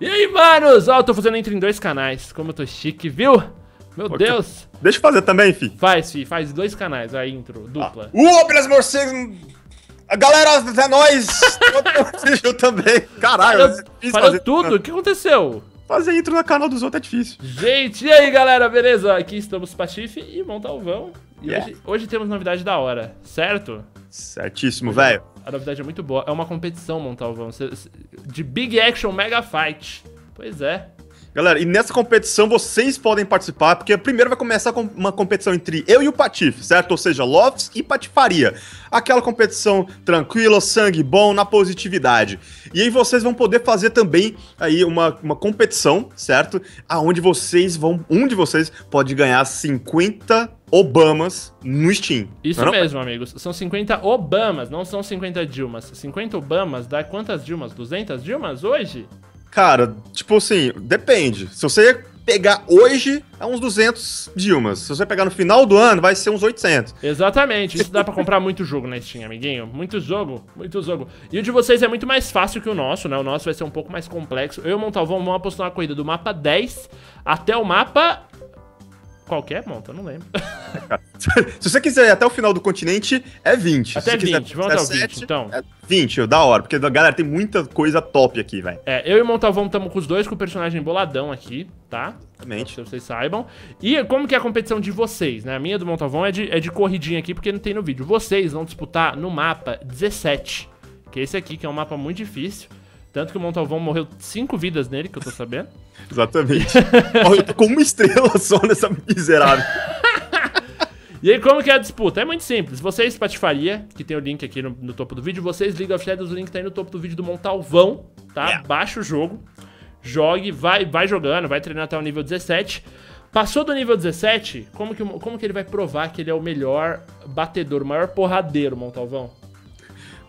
E aí, manos? Ó, eu tô fazendo intro em dois canais. Como eu tô chique, viu? Meu. Deus. Deixa eu fazer também, fi. Faz, fi, faz dois canais, a intro, dupla. Uh, beleza, morcegos! Galera, é nóis! eu também. Caralho, é Falou, difícil falou fazer, tudo? O que aconteceu? Fazer intro no canal dos outros é difícil. Gente, e aí, galera? Beleza? Aqui estamos Patife e Montalvão. E Yeah. hoje, hoje temos novidade da hora, certo? Certíssimo, velho. A novidade é muito boa. É uma competição, Montalvão, de Big Action Mega Fight. Pois é. Galera, e nessa competição vocês podem participar, porque primeiro vai começar com uma competição entre eu e o Patife, certo? Ou seja, Lofts e Patifaria. Aquela competição tranquila, sangue bom, na positividade. E aí vocês vão poder fazer também aí uma, uma competição, certo? Aonde vocês vão, um de vocês pode ganhar 50 Obamas no Steam. Isso Não é não? mesmo, amigos. São 50 Obamas, não são 50 Dilmas. 50 Obamas dá quantas Dilmas? 200 Dilmas hoje? Cara, tipo assim, depende. Se você pegar hoje, é uns 200 Dilmas. Se você pegar no final do ano, vai ser uns 800. Exatamente, isso dá pra comprar muito jogo na Steam, amiguinho. Muito jogo, muito jogo. E o de vocês é muito mais fácil que o nosso, né? O nosso vai ser um pouco mais complexo. Eu e o Montalvão vamos apostar uma corrida do mapa 10 até o mapa. Qualquer, Monta? Não lembro. Se você quiser ir até o final do continente, é 20. Até Se você 20, vamos até o 20, então. É 20, da hora. Porque, galera, tem muita coisa top aqui, velho. É, eu e o Montalvão estamos com os dois com o personagem boladão aqui, tá? Exatamente. Se vocês saibam. E como que é a competição de vocês, né? A minha do Montalvão é de, é de corridinha aqui, porque não tem no vídeo. Vocês vão disputar no mapa 17, que é esse aqui, que é um mapa muito difícil. Tanto que o Montalvão morreu 5 vidas nele, que eu tô sabendo. Exatamente. Ó, eu tô com uma estrela só nessa miserável. E aí, como que é a disputa? É muito simples. Vocês, Patifaria, que tem o link aqui no, no topo do vídeo, vocês, League of Shadows, o link tá aí no topo do vídeo do Montalvão, tá? Yeah. Baixa o jogo, jogue, vai, vai jogando, vai treinando até o nível 17. Passou do nível 17, como que, como que ele vai provar que ele é o melhor batedor, o maior porradeiro, Montalvão?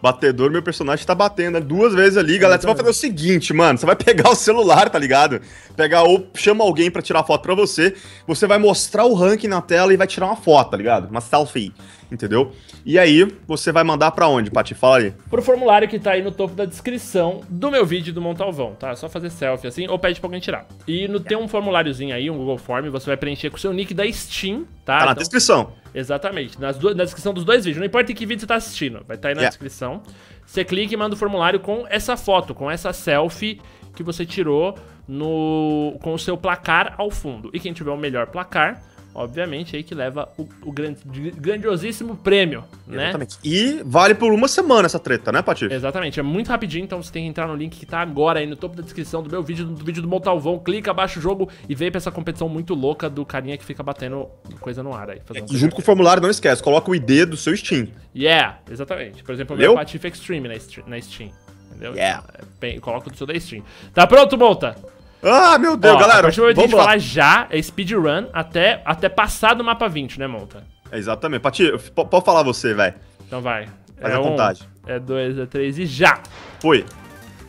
Batedor, meu personagem tá batendo né? duas vezes ali, galera. Você vai fazer o seguinte, mano. Você vai pegar o celular, tá ligado? Pegar ou chama alguém pra tirar foto pra você. Você vai mostrar o ranking na tela e vai tirar uma foto, tá ligado? Uma selfie, entendeu? E aí, você vai mandar pra onde, Pati? Fala aí. Pro formulário que tá aí no topo da descrição do meu vídeo do Montalvão, tá? É só fazer selfie assim ou pede pra alguém tirar. E no, tem um formuláriozinho aí, um Google Form, você vai preencher com o seu nick da Steam, tá? Tá na Então- descrição. Exatamente. Nas duas- na descrição dos dois vídeos. Não importa em que vídeo você tá assistindo. Vai estar aí na Yeah. descrição. Você clica e manda o formulário com essa foto, com essa selfie que você tirou no com o seu placar ao fundo. E quem tiver o melhor placar, obviamente, aí que leva o, o gran- grandiosíssimo prêmio, né? Exatamente. E vale por uma semana essa treta, né, Pati? Exatamente, é muito rapidinho, então você tem que entrar no link que tá agora aí no topo da descrição do meu vídeo, do vídeo do Montalvão, clica, baixa o jogo e vem pra essa competição muito louca do carinha que fica batendo coisa no ar aí. E junto com o formulário, não esquece, coloca o ID do seu Steam. Yeah, exatamente. Por exemplo, o meu Patife Extreme na, Stre- na Steam. Entendeu? Yeah. É, bem, coloca o seu da Stream. Tá pronto, Monta? Ah, meu Deus, Ó, galera. a Vamos gente lá. falar já, é speedrun até, até passar do mapa 20, né, Monta? É, Exatamente. Pati, pode falar você, velho. Então vai. Faz é à um, vontade. É dois, é três e já! Foi.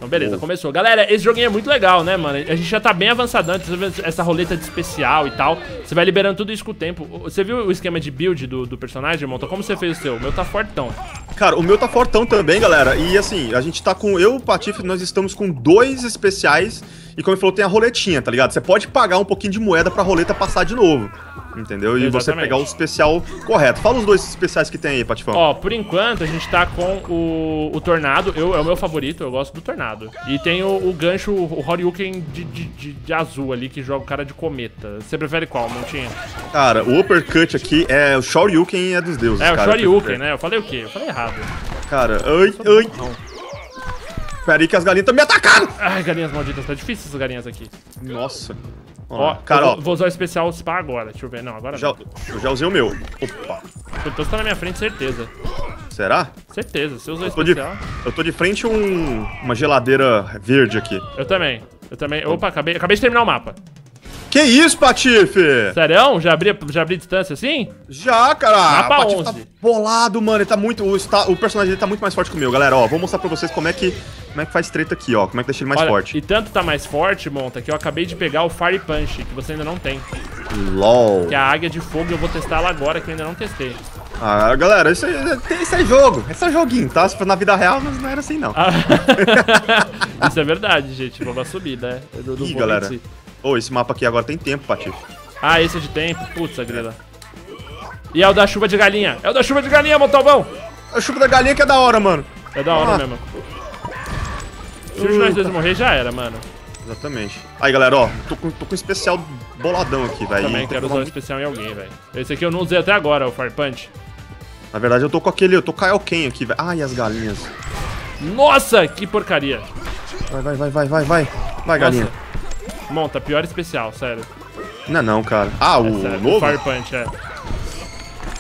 Então, beleza, começou. Galera, esse joguinho é muito legal, né, mano? A gente já tá bem avançadão, você vê essa roleta de especial e tal. Você vai liberando tudo isso com o tempo. Você viu o esquema de build do, do personagem, Monta? Como você fez o seu? O meu tá fortão. Cara, o meu tá fortão também, galera. E assim, a gente tá com. Eu e o Patife, nós estamos com dois especiais. E como ele falou, tem a roletinha, tá ligado? Você pode pagar um pouquinho de moeda pra roleta passar de novo. Entendeu? E você Exatamente. pegar o especial correto. Fala os dois especiais que tem aí, Patifão. Ó, por enquanto a gente tá com o, o Tornado, eu, é o meu favorito, eu gosto do Tornado. E tem o, o gancho, o Horyuken de, de, de, de azul ali, que joga o cara de cometa. Você prefere qual, Montinha? Cara, o uppercut aqui é. O Shoryuken é dos deuses. É, o cara. Shoryuken, né? Eu falei o quê? Eu falei errado. Cara, ai, ai. Pera aí que as galinhas estão me atacando! Ai, galinhas malditas, tá difícil essas galinhas aqui. Nossa. Ó, cara, eu ó. vou, vou usar o especial Spa agora, deixa eu ver. Não, agora Já, não. eu já usei o meu. Opa. Então você tá na minha frente, certeza. Será? Certeza, você usou o Eu de, especial. eu tô de frente a um, uma geladeira verde aqui. Eu também. Eu também. Opa, acabei, acabei de terminar o mapa. Que isso, Patife? Sério? Já abri, já abri distância assim? Já, cara. Mapa o Patife 11. tá bolado, mano. Ele tá muito. O, esta- o personagem dele tá muito mais forte que o meu, galera. Ó, vou mostrar pra vocês como é que. Como é que faz treta aqui, ó. Como é que deixa ele mais Olha, forte. E tanto tá mais forte, Monta, que eu acabei de pegar o Fire Punch, que você ainda não tem. LOL. Que é a águia de fogo, eu vou testar ela agora, que eu ainda não testei. Ah, galera, isso é, isso é jogo. Isso é joguinho, tá? Se for na vida real, mas não era assim, não. Ah, Isso é verdade, gente. Vamos subir, né? Não- não Ih, galera. Ô, esse mapa aqui agora tem tempo, Patife. Ah, esse é de tempo. Putz, a grila. E é o da chuva de galinha. É o da chuva de galinha, Montalvão. É o chupo da galinha que é da hora, mano. É da hora Ah. mesmo. Se os nós dois morrer, já era, mano. Exatamente. Aí, galera, ó, tô com, tô com um especial boladão aqui, velho. Também quero que usar um especial em alguém, velho. Esse aqui eu não usei até agora, o Fire Punch. Na verdade, eu tô com aquele, eu tô com a Kaioken aqui, velho. Ai, as galinhas. Nossa, que porcaria. Vai, vai, vai, vai, vai, vai. Vai, galinha. Monta, pior especial, sério. Não é não, cara. Ah, o É sério. novo? Fire Punch, é.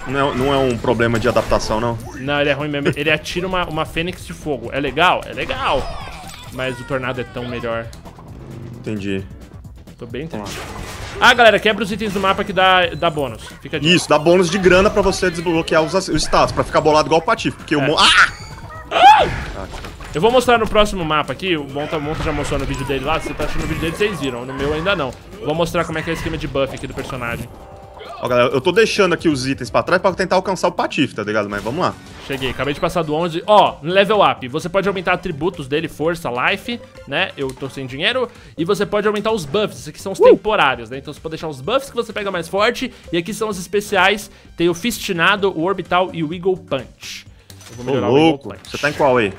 Não, é, não é um problema de adaptação, não. Não, ele é ruim mesmo. Ele atira uma, uma fênix de fogo. É legal? É legal. Mas o tornado é tão melhor. Entendi. Tô bem triste. Ah, galera, quebra os itens do mapa que dá, dá bônus. Fica de Isso, dá bônus de grana pra você desbloquear os, os status, pra ficar bolado igual o Patife. Porque o... É. Mo... Ah! Eu vou mostrar no próximo mapa aqui, o Monta, o Monta já mostrou no vídeo dele lá, se você tá assistindo o vídeo dele, vocês viram, no meu ainda não. Vou mostrar como é que é o esquema de buff aqui do personagem. Ó, galera, eu tô deixando aqui os itens pra trás pra tentar alcançar o Patife, tá ligado? Mas vamos lá. Cheguei, acabei de passar do 11. Ó, no level up, você pode aumentar atributos dele, força, life, né? Eu tô sem dinheiro. E você pode aumentar os buffs, esses aqui são os temporários, né? Então você pode deixar os buffs que você pega mais forte. E aqui são os especiais, tem o Fistinado, o Orbital e o Eagle Punch. Eu vou Ô, melhorar o Eagle louco. Punch. Você tá em qual aí?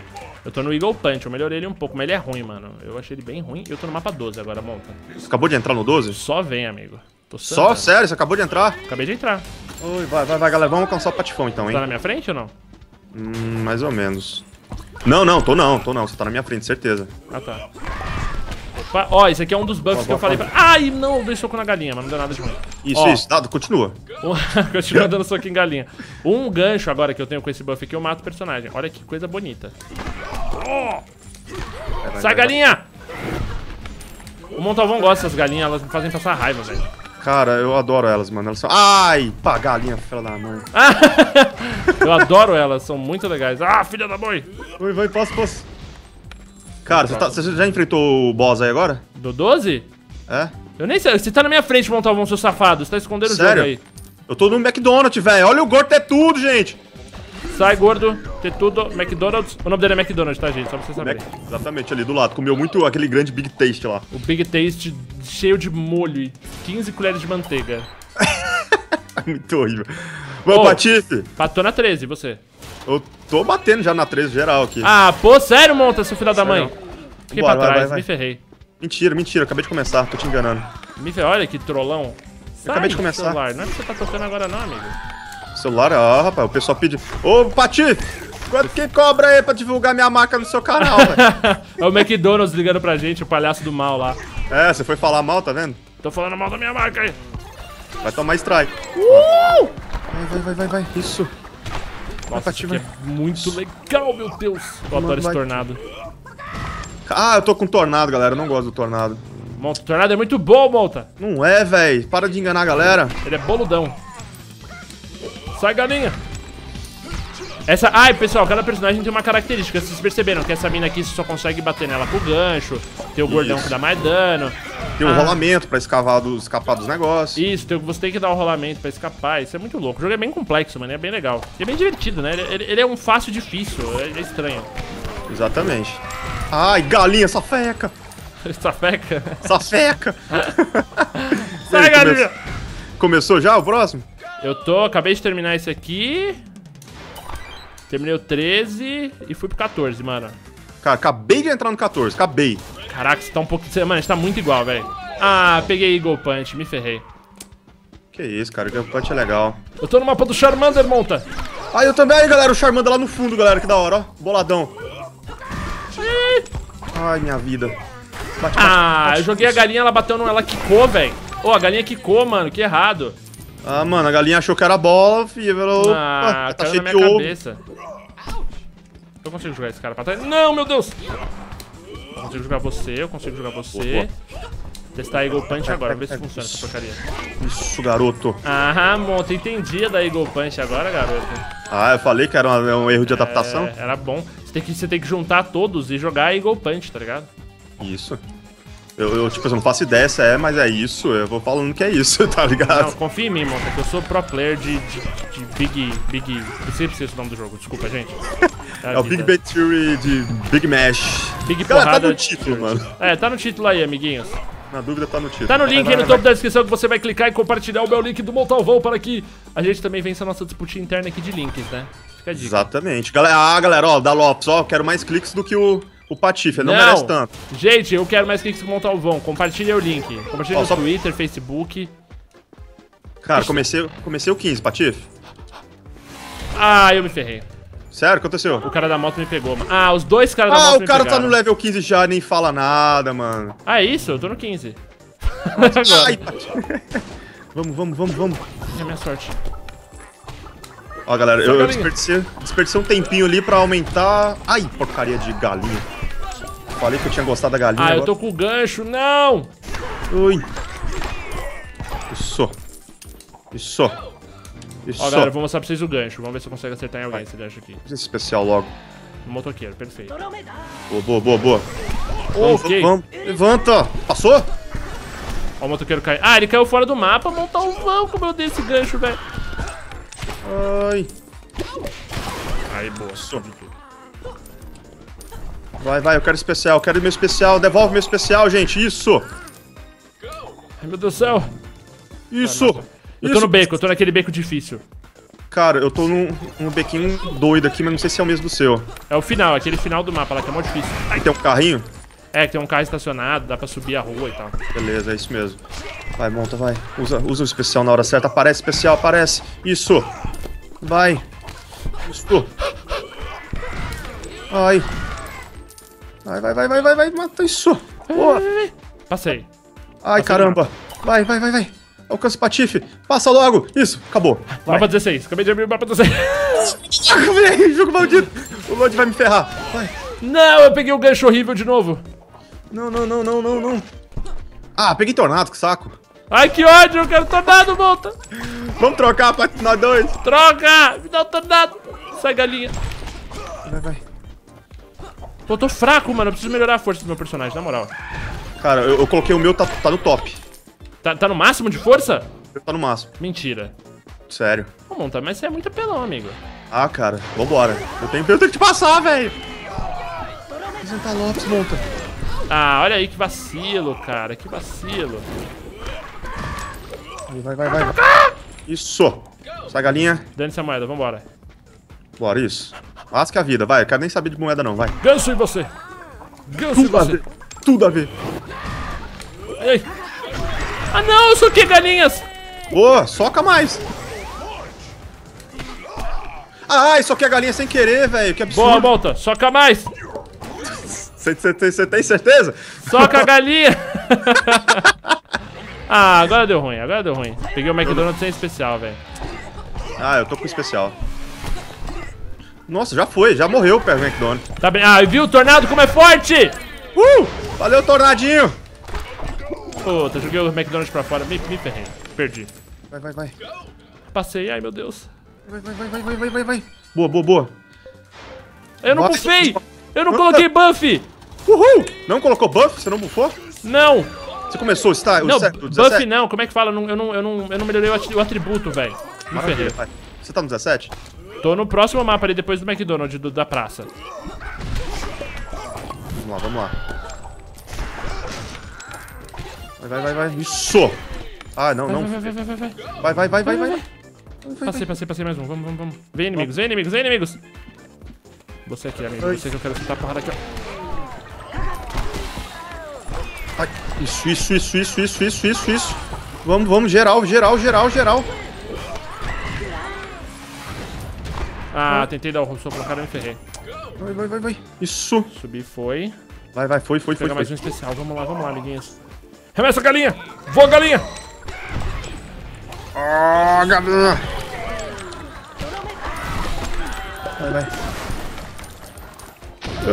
Eu tô no Eagle Punch, eu melhorei ele um pouco, mas ele é ruim, mano. Eu achei ele bem ruim. Eu tô no mapa 12 agora, monta. Você acabou de entrar no 12? Só vem, amigo. Tô Só? Sério? Você acabou de entrar? Acabei de entrar. Oi, vai, vai, vai, galera. Vamos alcançar o Patifão então, Tá hein? na minha frente ou não? Hum, mais ou menos. Não, não, tô não, tô não. Você tá na minha frente, certeza. Ah, tá. Ó, esse aqui é um dos buffs que eu falei pra... Ai, não, eu dei soco na galinha, mas não deu nada de ruim. Isso, Ó. isso. Tá, continua. Continua dando soco em galinha. Um gancho agora que eu tenho com esse buff aqui, eu mato o personagem. Olha que coisa bonita. Ó. Sai, galinha! O Montalvão gosta dessas galinhas, elas me fazem passar raiva, velho. Cara, eu adoro elas, mano. Elas são... Ai, pá, galinha, filha da mãe. Eu adoro elas, são muito legais. Ah, filha da mãe! Oi, vai, posso, posso. Cara, você, tá- você já enfrentou o boss aí agora? Do 12? É? Eu nem sei, você tá na minha frente, Montalvão, seu safado. Você tá escondendo o jogo Sério? aí. Eu tô no McDonald's, velho. Olha o gordo é tudo, gente. Sai, gordo. Ter tudo. McDonald's. O nome dele é McDonald's, tá, gente? Só pra vocês Mac... saberem. Exatamente, ali do lado. Comeu muito aquele grande Big Taste lá. O Big Taste cheio de molho e 15 colheres de manteiga. muito horrível. Vamos, Ô. Patife. Patou na 13, e você? Eu tô batendo já na 13 geral aqui. Ah, pô, sério, monta, seu filho da mãe? Fiquei Bora, pra vai, trás, vai, vai. me ferrei. Mentira, mentira. Acabei de começar. Tô te enganando. Me ferrei, olha que trollão. Sai, acabei de começar. Celular. Não é que você tá tocando agora não, amigo. Celular, ah, rapaz. O pessoal pede... Ô, Patife. Quanto que cobra aí pra divulgar minha marca no seu canal, velho? É o McDonald's ligando pra gente, o palhaço do mal lá. é, você foi falar mal, tá vendo? Tô falando mal da minha marca aí. Vai tomar strike. Uh! Vai, vai, vai, vai, vai. Isso. Nossa, isso aqui é muito legal, meu Deus. Eu adoro esse tornado. Ah, eu tô com tornado, galera. Eu não gosto do tornado. Monta, o tornado é muito bom, Monta. Não é, velho. Para de enganar a galera. Ele é boludão. Sai, galinha. Essa... Ai, pessoal, cada personagem tem uma característica. Vocês perceberam que essa mina aqui você só consegue bater nela com o gancho. Tem o gordão Isso. que dá mais dano. Tem um Ah. rolamento pra escavar dos, escapar dos negócios. Isso, tem- você tem que dar o rolamento pra escapar. Isso é muito louco. O jogo é bem complexo, mano. É bem legal. E é bem divertido, né? Ele, ele- é um fácil difícil. É, é estranho. Exatamente. Ai, galinha, safeca. Safeca. Safeca. Sai, galinha. Começou já o próximo? Eu tô... Acabei de terminar esse aqui. Terminei o 13 e fui pro 14, mano. Cara, acabei de entrar no 14. Acabei. Caraca, você tá um pouco... Mano, a gente tá muito igual, velho. Ah, peguei Eagle Punch. Me ferrei. Que isso, cara. O Game Punch é legal. Eu tô no mapa do Charmander, monta. Ah, eu também, galera. O Charmander lá no fundo, galera. Que da hora, ó. Boladão. Ai, minha vida. Bate, bate, Ah, bate. eu joguei a galinha, ela bateu no... Ela quicou, velho. Ô, a galinha quicou, mano. Que errado. Ah, mano, a galinha achou que era bola, filho. Falou, Ah, tá cheio na de minha ovo. cabeça. Eu consigo jogar esse cara pra trás? Não, meu Deus! Eu consigo jogar você, eu consigo jogar você. Testar Eagle Punch agora, ver se funciona essa porcaria. Isso, garoto. Aham, monta, entendi a da Eagle Punch agora, garoto. Ah, eu falei que era um, um erro de adaptação. É, era bom. Você tem, que, você tem que juntar todos e jogar Eagle Punch, tá ligado? Isso. Eu, eu, tipo, eu não faço ideia se é, mas é isso. Eu vou falando que é isso, tá ligado? Não, confia em mim, monta, que eu sou pro player de, de, de Big. Big. Eu sempre esqueço o nome do jogo, desculpa, gente. É, o Big Bang Theory de Big Mash. Big Cara, tá no título, mano. É, tá no título aí, amiguinhos. Na dúvida tá no título. Tá no link aí no topo da descrição que você vai clicar e compartilhar o meu link do Montalvão para que a gente também vença a nossa disputinha interna aqui de links, né? Fica a dica. Exatamente. Galera, ah, galera, ó, da Lopes, ó, quero mais cliques do que o, o Patife, ele não, merece tanto. Gente, eu quero mais cliques com Montalvão. Compartilha o link. Compartilha Ó, no só- Twitter, Facebook. Cara, comecei, comecei o 15, Patife. Ah, eu me ferrei. Sério, o que aconteceu? O cara da moto me pegou, mano. Ah, os dois caras da Ah, moto o me cara tá no level 15 já, nem fala nada, mano. Ah, é isso? Eu tô no 15. Agora. Ai, Patife. vamos, vamos, vamos, vamos. É minha sorte. Ó, galera, eu, eu desperdicei, desperdicei um tempinho ali pra aumentar... Ai, porcaria de galinha. Falei que eu tinha gostado da galinha. Ah, eu agora- tô com o gancho. Não! Ui. Isso. Isso. Isso. Ó, galera, vou mostrar pra vocês o gancho. Vamos ver se eu consigo acertar em alguém esse gancho aqui. Esse especial logo. Motoqueiro, perfeito. Boa, boa, boa, boa. Ok. vamos, vamos. Levanta. Passou? Ó, o motoqueiro caiu. Ah, ele caiu fora do mapa. Montar um vão. Como eu dei esse gancho, velho. Ai. Aí, boa. Vai, vai, eu quero especial, eu quero meu especial. Devolve meu especial, gente. Isso. Ai, meu Deus do céu. Isso. Eu Isso. tô no beco, eu tô naquele beco difícil. Cara, eu tô num, num bequinho doido aqui, mas não sei se é o mesmo do seu. É o final, aquele final do mapa lá, que é mó difícil. Aí tem um carrinho? É, que tem um carro estacionado, dá pra subir a rua e tal. Beleza, é isso mesmo. Vai, monta, vai. Usa, usa o especial na hora certa. Aparece especial, aparece. Isso. Vai. Isso. Ai. Vai, vai, vai, vai, vai, vai. Mata isso. Boa. Passei. Ai, caramba. Vai, vai, vai, vai. Alcança o patife. Passa logo. Isso, acabou. Vai. Mapa 16, acabei de abrir o mapa 16. Vem, jogo maldito. O Lodi vai me ferrar. Vai. Não, eu peguei o gancho horrível de novo. Não, não, não, não, não, não. Ah, peguei tornado, que saco. Ai, que ódio, eu quero tornado, volta. Vamos trocar pra nós dois. Troca, me dá o tornado. Sai, galinha. Vai, vai. Pô, eu tô fraco, mano, eu preciso melhorar a força do meu personagem, na moral. Cara, eu, eu coloquei o meu, tá, tá no top. Tá, tá no máximo de força? Tá no máximo. Mentira. Sério. Ô, Monta, mas você é muito apelão, amigo. Ah, cara, vambora. Eu tenho, eu tenho que te passar, velho. Apresentar Lopes, monta. Ah, olha aí que vacilo, cara, que vacilo. Vai, vai, vai, vai. Isso. Sai, galinha. Dane-se a moeda, vambora. Bora, isso. Lasca a vida, vai. Eu quero nem saber de moeda, não, vai. Ganso em você. Ganso em Tudo a você. ver. Tudo a ver. Ai, ai. Ah, não, eu soquei galinhas. Boa, soca mais. Ai, só que a galinha sem querer, velho. Que Boa, absurdo. Monta, soca mais. Você tem certeza? Soca a galinha. ah, agora deu ruim, agora deu ruim. Peguei o McDonald's sem especial, velho. Ah, eu tô com especial. Nossa, já foi, já morreu o Pé McDonald's. Tá bem. Ah, viu o tornado como é forte? Uh! Valeu, Tornadinho! Puta, joguei o McDonald's pra fora, me, me ferrei. Perdi. Vai, vai, vai. Passei, ai meu Deus. Vai, vai, vai, vai, vai, vai, vai. Boa, boa, boa. Eu não Vai. bufei! Eu não coloquei buff! Uhul! Não colocou buff? Você não bufou? Não! Você começou o style? Não, o set- o buff 17? não, como é que fala? Eu não, eu não, eu não, eu não melhorei o atri- o atributo, velho. Me ferrei. vai. Você tá no 17? Tô no próximo mapa ali, depois do McDonald's, do- da praça. Vamos lá, vamos lá. Vai, vai, vai, vai. Isso! Ah, não, Vai, não. vai, vai, vai, vai, vai. Vai, vai, vai, vai, vai. Passei, passei, passei mais um. Vamos, vamos, vamos. Vem inimigos, vem inimigos, vem inimigos. Você aqui, amigo. Você que eu quero sentar a porrada aqui, ó. Isso, isso, isso, isso, isso, isso, isso, isso. Vamos, vamos, geral, geral, geral, geral. Ah, tentei dar o soco no cara e me ferrei. Vai, vai, vai, vai. Isso. Subi, foi. Vai, vai, foi, foi, Vou foi. pegar mais um foi. especial. Vamos lá, vamos lá, amiguinhos. Remessa a galinha! Voa, galinha! Ah, galinha. Vai, vai.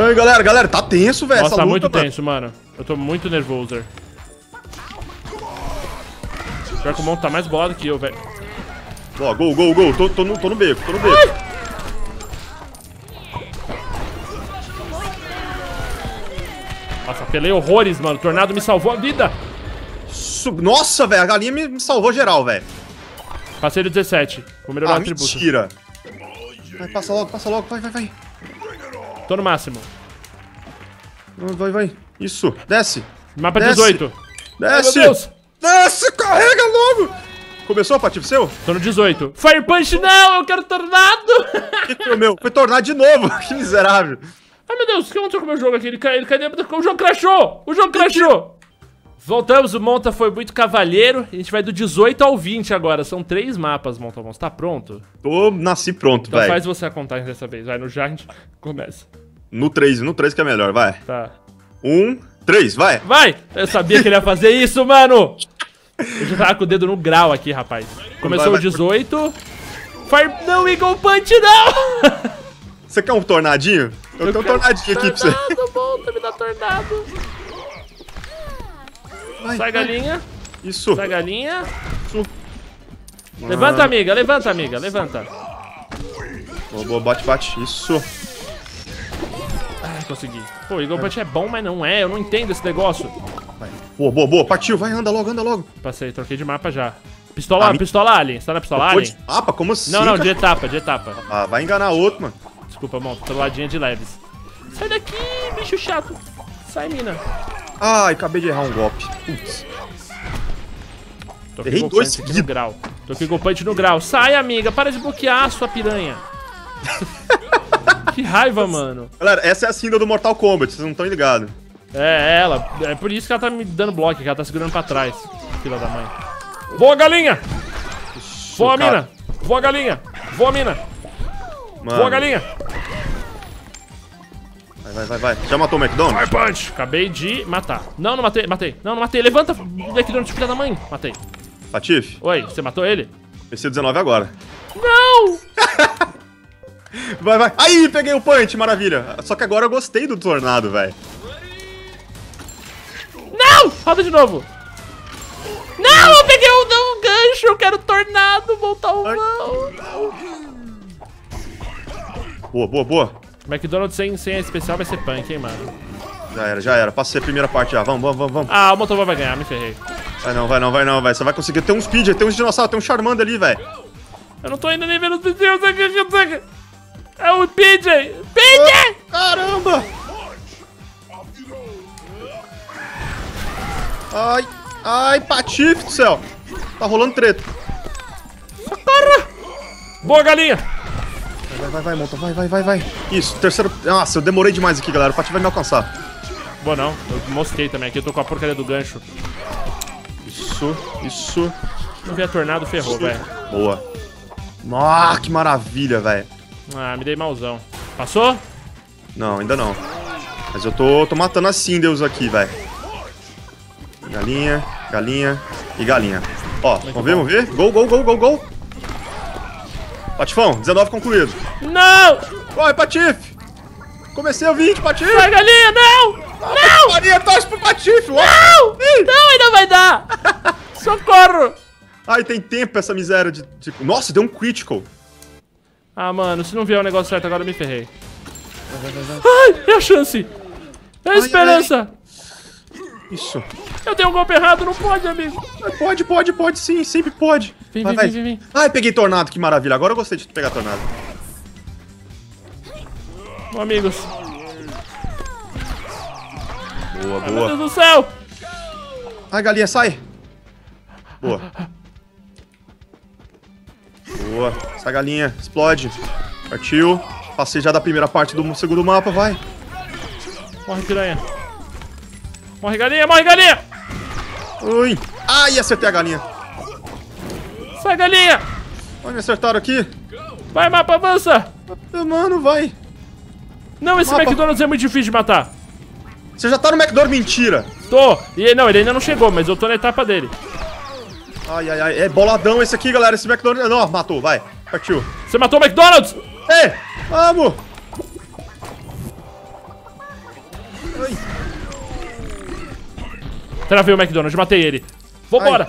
Ai, galera, galera, tá tenso, velho, Nossa, essa tá luta, muito mano. tenso, mano. Eu tô muito nervoso. Pior que o monte tá mais bolado que eu, velho. Ó, gol, gol, gol. Tô, tô, no, tô no beco, tô no beco. Nossa, Apelei horrores, mano. O tornado me salvou a vida. Su- Nossa, velho, a galinha me, me salvou geral, velho. Passei do 17. Vou melhorar Ah, o atributo. mentira. Vai, passa logo, passa logo, vai, vai, vai. Tô no máximo. Vai, vai. Isso, desce. Mapa Desce. 18. Ai, meu Desce. Deus. Desce, carrega logo. Começou, Patife, seu? Tô no 18. Fire Punch não, eu quero tornado. Que que foi o meu? Foi tornado de novo. Que miserável. Ai, meu Deus, o que aconteceu com o meu jogo aqui? Ele cai, ele cai dentro. O jogo crashou! O jogo crashou! Voltamos, o Monta foi muito cavalheiro. A gente vai do 18 ao 20 agora. São três mapas, Monta. Você tá pronto? Tô, nasci pronto, Então velho. faz você a contagem dessa vez. Vai, no já a gente começa. No 3, no 3 que é melhor, vai. Tá. Um, três, vai. Vai! Eu sabia que ele ia fazer isso, mano! Eu já tava com o dedo no grau aqui, rapaz. Começou Vai, vai. o 18. Fire... Não, Eagle Punch, não! Você quer um tornadinho? Eu, tenho um tornadinho aqui pra você. Tornado, Monta, me dá tornado. Vai, Sai, galinha. Isso. Sai, galinha. Levanta, amiga. Levanta, amiga. Levanta. Boa, boa, bate, bate. Isso. Consegui. Pô, o Eagle Punch é bom, mas não é. Eu não entendo esse negócio. Boa, boa, boa. Partiu, vai, anda logo, anda logo. Passei, troquei de mapa já. Pistola, Ah, pistola Alien. Você tá na pistola Alien? de mapa? Como assim? Não, não, cara? de etapa, de etapa. Ah, vai enganar outro, mano. Desculpa, monta. Tô ladinha de leves. Sai daqui, bicho chato. Sai, mina. Ai, acabei de errar um golpe. Putz. Tô Errei dois aqui no seguidos. grau. Tô com o Punch no grau. Sai, amiga. Para de bloquear, sua piranha. que raiva, mano. Galera, essa é a cinda do Mortal Kombat, vocês não estão ligados. É, ela. É por isso que ela tá me dando bloco, que ela tá segurando pra trás. Filha da mãe. Boa, galinha! Boa, mina! Boa, galinha! Boa, mina! Mano. Boa, galinha! Vai, vai, vai, vai. Já matou o McDonald's? Fire Punch! Acabei de matar. Não, não matei, matei. Não, não matei. Levanta, McDonald's, filha da mãe. Matei. Patife, Oi, você matou ele? PC 19 agora. Não! Vai, vai. Aí, peguei o punch, maravilha. Só que agora eu gostei do tornado, velho. Não! Roda de novo. Não, eu peguei o, o gancho. Eu quero tornado, voltar o vão. Boa, boa, boa. McDonald's sem, sem especial vai ser punk, hein, mano. Já era, já era. Passei a primeira parte já. Vamos, vamos, vamos, vamos. Ah, o motoboy vai ganhar, me ferrei. Vai não, vai não, vai não, velho. Você vai conseguir. Tem um speed, tem uns dinossauros, tem um charmando ali, velho. Eu não tô ainda nem vendo os vídeos aqui. É o PJ! PJ! Caramba! Ai, ai, patife do céu. Tá rolando treta. Boa, galinha! Vai, vai, vai, monta. Vai, vai, vai, vai. Isso, terceiro. Nossa, eu demorei demais aqui, galera. O patife vai me alcançar. Boa, não. Eu mosquei também aqui. Eu tô com a porcaria do gancho. Isso, isso. Não vi a tornado, ferrou, velho. Boa. Ah, que maravilha, velho. Ah, me dei malzão. Passou? Não, ainda não. Mas eu tô, tô matando as Sindels aqui, velho. Galinha, galinha e galinha. Ó, vamos ver, bom. vamos ver. Gol, gol, gol, gol, gol. Patifão, 19 concluído. Não! Vai, Patife! Comecei o 20, Patife! Vai, galinha, não! Não! Maria, torce pro Patife! Não! Não, ainda vai dar! Socorro! Ai, tem tempo essa miséria de, de- Nossa, deu um critical. Ah, mano, se não vier o negócio certo agora, eu me ferrei. Ai, é a chance! É a Ai, esperança! Isso. Eu dei um golpe errado, não pode, amigo! Pode, pode, pode sim, sempre pode. Vem, vai, vem, vai. vem, vem, vem. Ai, peguei tornado, que maravilha. Agora eu gostei de pegar tornado. Bom, amigos. Boa, Ai, meu Deus do céu! Ai, galinha, sai! Boa. Boa. Sai, galinha. Explode. Partiu. Passei já da primeira parte do segundo mapa, vai. Morre, piranha. Morre, galinha, morre, galinha! Ui. Ai, acertei a galinha. Sai, galinha! Ai, me acertaram aqui. Vai, mapa, avança! Mano, vai. Não, esse Mapa. McDonald's é muito difícil de matar. Você já tá no McDonald's, mentira. Tô. E não, ele ainda não chegou, mas eu tô na etapa dele. Ai, ai, ai. É boladão esse aqui, galera. Esse McDonald's... Não, matou, vai. Partiu. Você matou o McDonald's? Ei, vamos. Ai. Travei o McDonald's, matei ele. Vambora!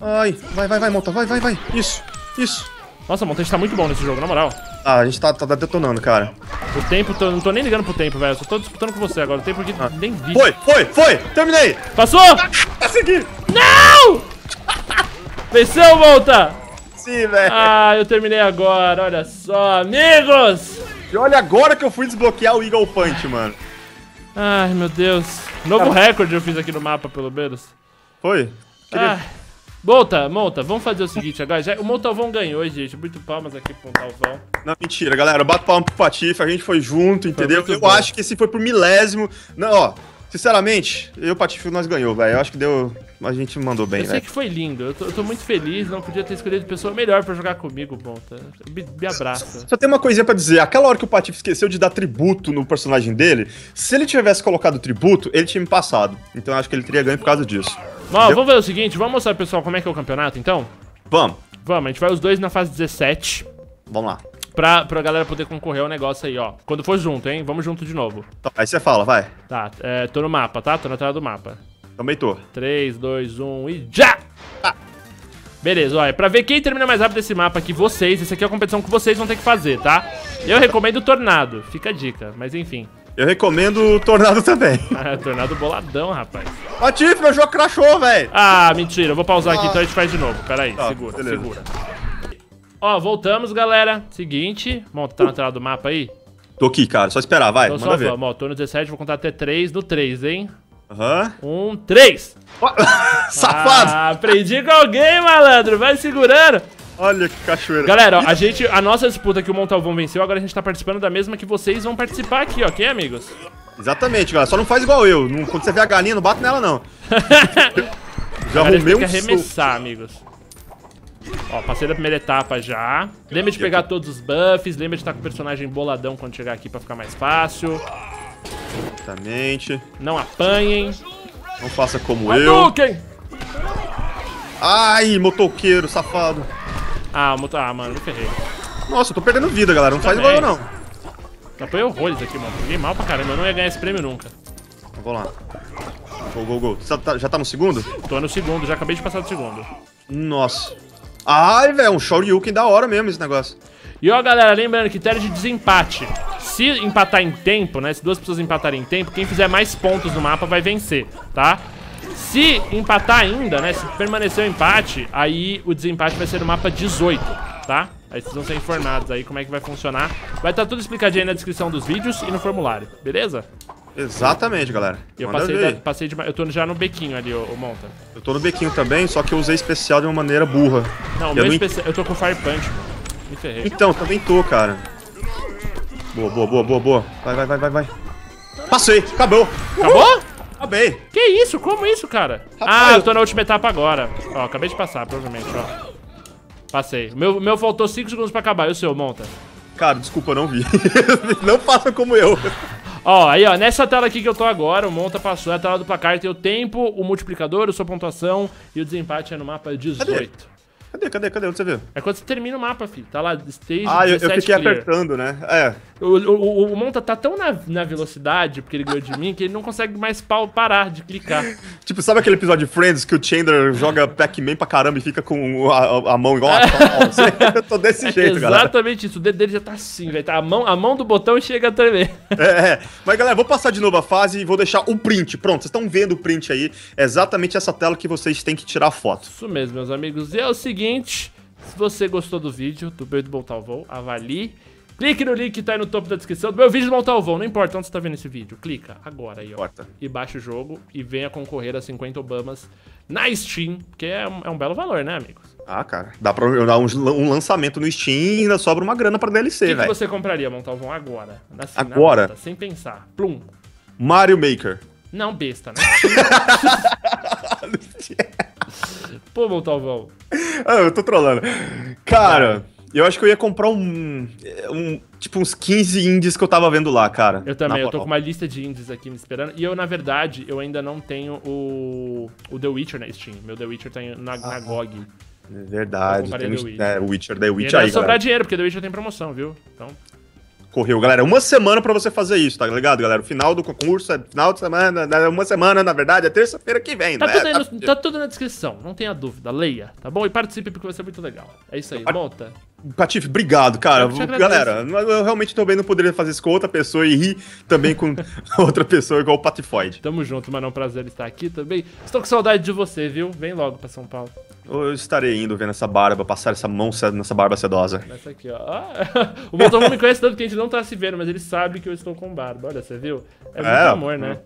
Ai, vai, vai, vai, monta. Vai, vai, vai. Isso, isso. Nossa, a montagem tá muito bom nesse jogo, na moral. Ah, a gente tá, tá detonando, cara. O tempo, tô, não tô nem ligando pro tempo, velho. Só tô disputando com você agora. O tempo aqui nem vi. Foi, foi, foi! Terminei! Passou? Consegui! Não! Venceu, volta! Sim, velho. Ah, eu terminei agora, olha só, amigos! E olha agora que eu fui desbloquear o Eagle Punch, mano. Ai, meu Deus. Novo recorde eu fiz aqui no mapa, pelo menos. Foi? Queria- Ah. Monta, monta, vamos fazer o seguinte agora. Já, o Montalvão ganhou, gente. Muito palmas aqui pro Montalvão. Não, mentira, galera. Bato palma pro Patife, a gente foi junto, entendeu? muito Eu bom. acho que esse foi pro milésimo. Não, ó, sinceramente, eu e o Patife nós ganhou, velho. Eu acho que deu. A gente mandou bem, Eu sei que foi lindo. Eu tô, eu tô muito feliz. Não podia ter escolhido pessoa melhor pra jogar comigo, Monta. Me, me abraça. Só tem uma coisinha pra dizer. Aquela hora que o Patife esqueceu de dar tributo no personagem dele, se ele tivesse colocado tributo, ele tinha me passado. Então eu acho que ele teria ganho por causa disso. Entendeu? vamos ver o seguinte. Vamos mostrar, pro pessoal, como é que é o campeonato, então? Vamos, Vamos, a gente vai os dois na fase 17. vamos lá. Pra, pra galera poder concorrer ao negócio aí, ó. Quando for junto, hein? Vamos junto de novo. Então, aí você fala, vai. Tá, é, tô no mapa, tá? Tô na tela do mapa. Também tô. 3, 2, 1 e já! Beleza, olha, pra ver quem termina mais rápido esse mapa aqui, vocês, essa aqui é a competição que vocês vão ter que fazer, tá? Eu recomendo o Tornado, fica a dica, mas enfim. Eu recomendo o Tornado também. Ah, tornado boladão, rapaz. Patife, meu jogo crashou, velho. Ah, mentira, eu vou pausar aqui, então a gente faz de novo. Pera aí, Tá, segura, beleza. segura. Ó, voltamos, galera. Seguinte, monta, tá na tela do mapa aí? Tô aqui, cara. Só esperar, vai. Então só Manda ver. vamos, ó, tô no 17, vou contar até 3 no 3, hein? Aham. 1, 3! Safado! Ah, aprendi com alguém, malandro, vai segurando. Olha que cachoeira. Galera, ó, a gente, a nossa disputa que o Montalvão venceu, agora a gente tá participando da mesma que vocês vão participar aqui, ok, amigos? Exatamente, galera. Só não faz igual eu. Não- quando você vê a galinha, não bate nela, não. Já Agora a gente arrumei tem que um soco. arremessar, amigos. Ó, passei da primeira etapa já. Lembra de pegar todos os buffs, lembra de estar com o personagem boladão quando chegar aqui pra ficar mais fácil. Exatamente. Não apanhem. Não faça como eu. Hadouken! Ai, motoqueiro, safado. Ah, moto... ah, mano, me ferrei. Nossa, eu tô perdendo vida, galera. Não faz Também. igual eu, não. Apanhei horrores aqui, mano. Joguei mal pra caramba, eu não ia ganhar esse prêmio nunca. Vamos lá. Gol, gol, gol. Você tá- já tá no segundo? Tô no segundo, já acabei de passar do segundo. Nossa. Ai, velho, um Shoryuken da hora mesmo esse negócio. E ó, galera, lembrando que teste de desempate. Se empatar em tempo, né? Se duas pessoas empatarem em tempo, quem fizer mais pontos no mapa vai vencer, tá? Se empatar ainda, né? Se permanecer o empate, aí o desempate vai ser no mapa 18, tá? Aí vocês vão ser informados aí como é que vai funcionar. Vai estar tudo explicadinho aí na descrição dos vídeos e no formulário, beleza? Exatamente, galera. Eu Manda passei, da- passei de. Eu tô já no bequinho ali, ô, ô Monta. Eu tô no bequinho também, só que eu usei especial de uma maneira burra. Não, Eu meu não especial. Eu tô com Fire Punch, mano. Me ferrei. Então, também tô, cara. Boa, boa, boa, boa, boa. Vai, vai, vai, vai, vai. Passei, acabou. Acabou? Acabei. Que isso? Como isso, cara? Rapaz, ah, eu tô na última etapa agora. Ó, acabei de passar, provavelmente, ó. Passei. O meu, meu faltou 5 segundos pra acabar. E o seu, monta? Cara, desculpa, eu não vi. não faça como eu. Ó, aí, ó, nessa tela aqui que eu tô agora, o monta passou, é a tela do placar, tem o tempo, o multiplicador, a sua pontuação e o desempate é no mapa 18. Cadê, cadê, cadê? Onde você viu? É quando você termina o mapa, filho. Tá lá, stage Ah, eu, eu 17 fiquei clear. apertando, né? É. O, o, o- Monta tá tão na, na velocidade, porque ele ganhou de mim, que ele não consegue mais pau- parar de clicar. Tipo, sabe aquele episódio de Friends que o Chandler joga Pac-Man pra caramba e fica com a, a- mão igual a? Eu tô desse jeito, galera. Exatamente isso. O dedo dele já tá assim, velho. Tá a mão, a mão do botão chega tremer. É, é. Mas, galera, vou passar de novo a fase e vou deixar o print. Pronto, vocês estão vendo o print aí. É exatamente essa tela que vocês têm que tirar foto. Isso mesmo, meus amigos. E é o seguinte: se você gostou do vídeo do Beio do Montalvão, avalie. Clique no link que tá aí no topo da descrição do meu vídeo do Montalvão. Não importa onde você tá vendo esse vídeo. Clica agora aí, ó. Importa. E baixa o jogo e venha concorrer a 50 Obamas na Steam, que é um, é um belo valor, né, amigos? Ah, cara, dá pra eu dar um, um lançamento no Steam e ainda sobra uma grana pra O DLC, que, que velho. você compraria, Montalvão, agora? Assim, Agora? lata, sem pensar. Plum. Mario Maker. Não, besta, né? Pô, Montalvão. ah, eu tô trolando. Cara, eu acho que eu ia comprar um, um. Tipo, uns 15 indies que eu tava vendo lá, cara. Eu também, eu tô com uma lista de indies aqui me esperando. E eu, na verdade, eu ainda não tenho o, o The Witcher na Steam. Meu The Witcher tá na, na GOG. É verdade. Tem The Witcher. é, o Witcher, The E Witcher ainda aí, sobrar galera. dinheiro, porque The Witcher tem promoção, viu? Então, Correu, galera. Uma semana pra você fazer isso, tá ligado, galera? O final do concurso é final de semana, né? uma semana, na verdade, é terça-feira que vem, tá, né? tudo aí Tá- no- tá tudo na descrição, não tenha dúvida. Leia, tá bom? E participe porque vai ser muito legal. É isso aí, monta. Patife, obrigado, cara. Galera, eu realmente também não poderia fazer isso com outra pessoa e rir também com outra pessoa igual o Patifoid. Tamo junto, mano. É um prazer estar aqui também. Estou com saudade de você, viu? Vem logo pra São Paulo. Eu estarei indo vendo essa barba, passar essa mão nessa barba sedosa. Nessa aqui, ó. Ah, o Bolton não me conhece tanto que a gente não tá se vendo, mas ele sabe que eu estou com barba. Olha, você viu? É muito É, amor, né?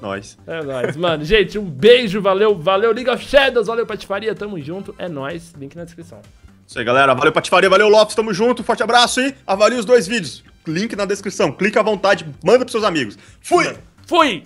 Nós. É nóis. Mano, gente, um beijo, valeu, valeu, League of Shadows, valeu, Patifaria, tamo junto. É nóis, link na descrição. Isso aí, galera. Valeu, Patifaria. Valeu, Lopes. Tamo junto. Forte abraço e avalie os dois vídeos. Link na descrição. Clique à vontade. Manda pros seus amigos. Fui! Fui!